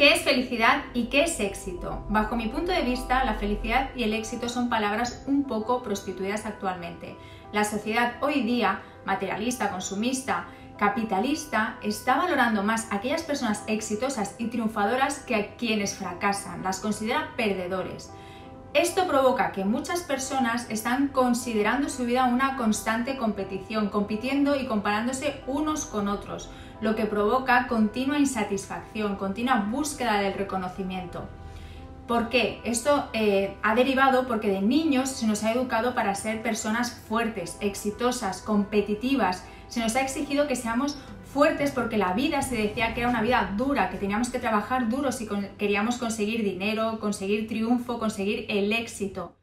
¿Qué es felicidad y qué es éxito? Bajo mi punto de vista, la felicidad y el éxito son palabras un poco prostituidas actualmente. La sociedad hoy día, materialista, consumista, capitalista, está valorando más a aquellas personas exitosas y triunfadoras que a quienes fracasan, las considera perdedores. Esto provoca que muchas personas están considerando su vida una constante competición, compitiendo y comparándose unos con otros, lo que provoca continua insatisfacción, continua búsqueda del reconocimiento. ¿Por qué? Esto eh, ha derivado porque de niños se nos ha educado para ser personas fuertes, exitosas, competitivas. Se nos ha exigido que seamos fuertes porque la vida se decía que era una vida dura, que teníamos que trabajar duro si queríamos conseguir dinero, conseguir triunfo, conseguir el éxito.